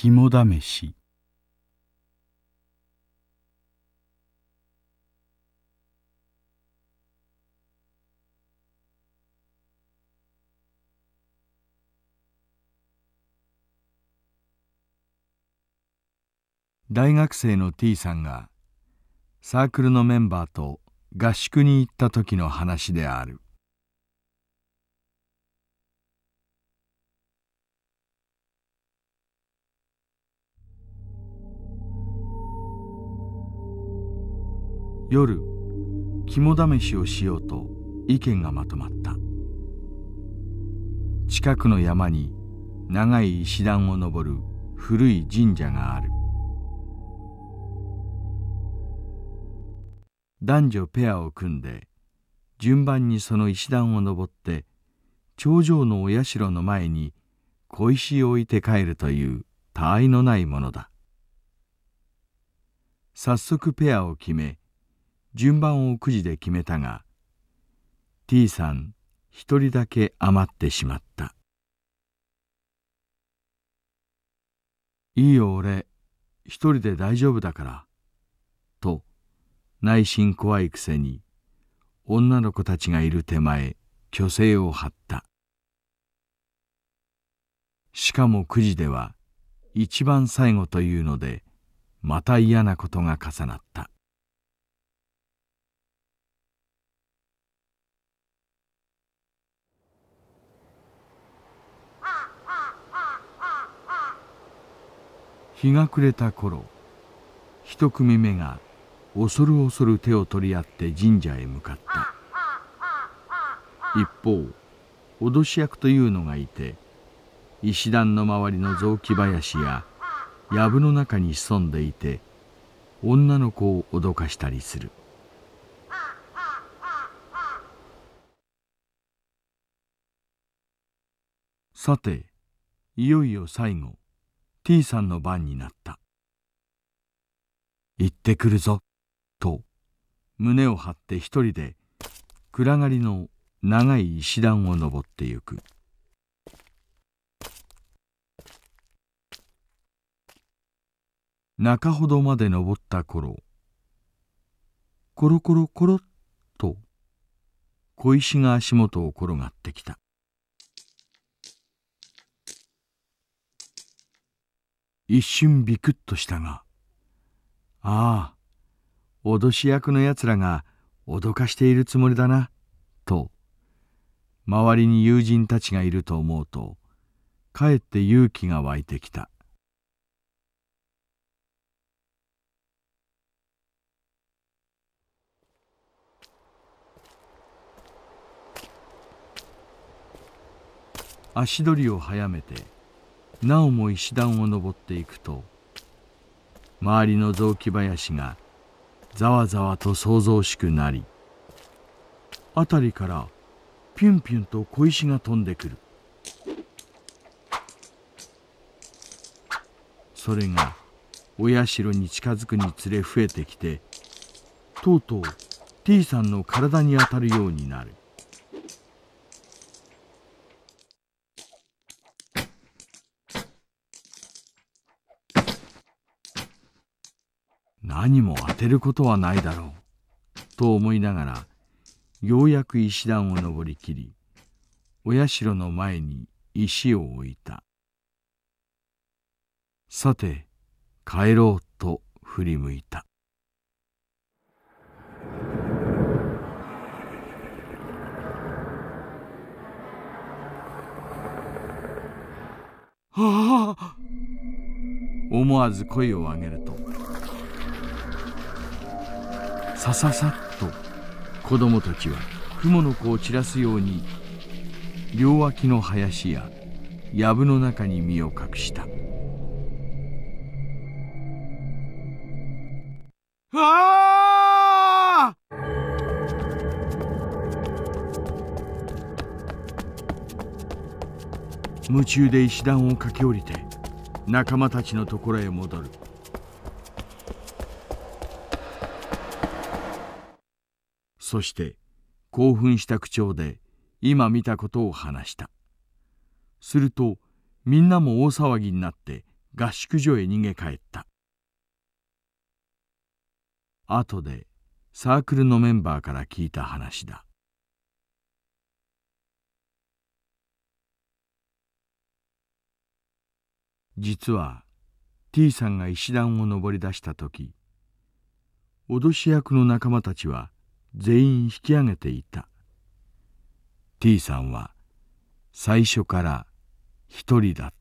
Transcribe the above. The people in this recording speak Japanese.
肝試し。大学生の T さんがサークルのメンバーと合宿に行った時の話である。夜肝試しをしようと意見がまとまった。近くの山に長い石段を登る古い神社がある。男女ペアを組んで順番にその石段を登って頂上のお社の前に小石を置いて帰るという他愛のないものだ。早速ペアを決め順番をくじで決めたが T さん一人だけ余ってしまった「いいよ俺。一人で大丈夫だから」と内心怖いくせに女の子たちがいる手前虚勢を張った。しかもくじでは一番最後というのでまた嫌なことが重なった。日が暮れた頃一組目が恐る恐る手を取り合って神社へ向かった。一方脅し役というのがいて石段の周りの雑木林や藪の中に潜んでいて女の子を脅かしたりする。さていよいよ最後。T さんの番になった「行ってくるぞ」と胸を張って一人で暗がりの長い石段を登ってゆく。中ほどまで登った頃コロコロコロっと小石が足元を転がってきた。一瞬ビクッとしたがああ脅し役のやつらが脅かしているつもりだなと周りに友人たちがいると思うとかえって勇気が湧いてきた。足取りを早めてなおも石段を登っていくと周りの雑木林がざわざわと騒々しくなり辺りからピュンピュンと小石が飛んでくる。それがお社に近づくにつれ増えてきてとうとう T さんの体に当たるようになる。何も当てることはないだろう。と思いながらようやく石段を登りきりお社の前に石を置いた。さて帰ろうと振り向いた。ああ。思わず声を上げるとさささっと子供たちは雲の子を散らすように両脇の林や藪の中に身を隠した。あ夢中で石段を駆け下りて仲間たちのところへ戻る。そして興奮した口調で今見たことを話した。するとみんなも大騒ぎになって合宿所へ逃げ帰った。後でサークルのメンバーから聞いた話だ。実は T さんが石段を登り出した時脅し役の仲間たちは全員引き上げていた。T さんは最初から一人だった。